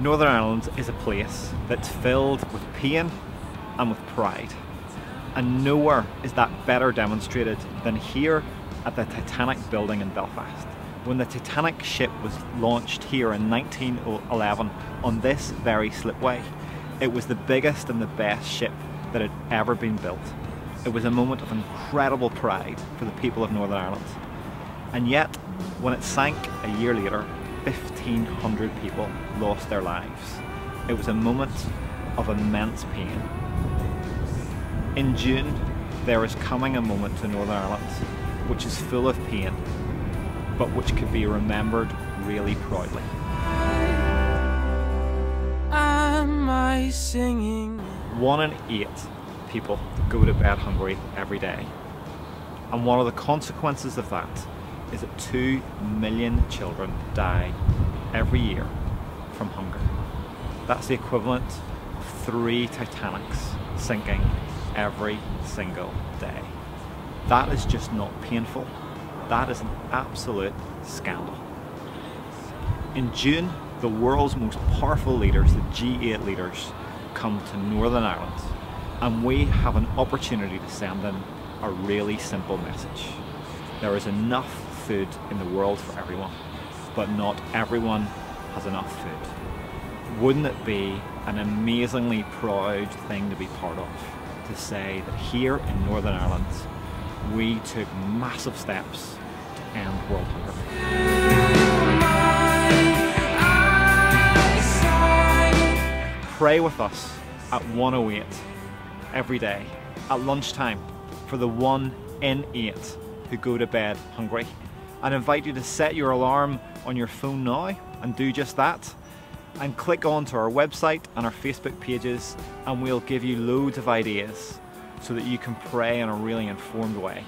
Northern Ireland is a place that's filled with pain and with pride. And nowhere is that better demonstrated than here at the Titanic building in Belfast. When the Titanic ship was launched here in 1911 on this very slipway, it was the biggest and the best ship that had ever been built. It was a moment of incredible pride for the people of Northern Ireland. And yet, when it sank a year later, 1,500 people lost their lives. It was a moment of immense pain. In June, there is coming a moment to Northern Ireland which is full of pain, but which could be remembered really proudly. Am I singing? One in eight people go to bed hungry every day. And one of the consequences of that is that 2 million children die every year from hunger. That's the equivalent of three Titanics sinking every single day. That is just not painful. That is an absolute scandal. In June, the world's most powerful leaders, the G8 leaders, come to Northern Ireland and we have an opportunity to send them a really simple message. There is enough food in the world for everyone, but not everyone has enough food. Wouldn't it be an amazingly proud thing to be part of? To say that here in Northern Ireland, we took massive steps to end world hunger. Pray with us at 108 every day at lunchtime for the one in eight who go to bed hungry. I'd invite you to set your alarm on your phone now and do just that. And click on to our website and our Facebook pages, and we'll give you loads of ideas so that you can pray in a really informed way.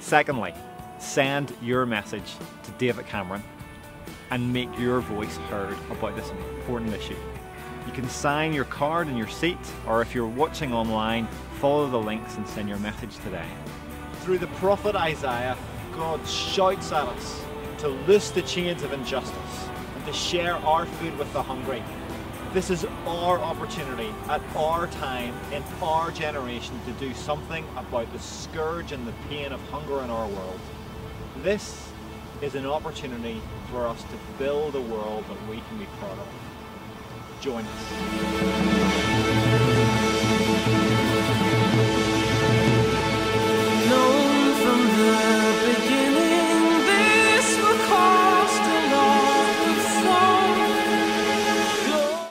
Secondly, send your message to David Cameron and make your voice heard about this important issue. You can sign your card in your seat, or if you're watching online, follow the links and send your message today. Through the prophet Isaiah, God shouts at us to loose the chains of injustice and to share our food with the hungry. This is our opportunity at our time in our generation to do something about the scourge and the pain of hunger in our world. This is an opportunity for us to build a world that we can be proud of join us.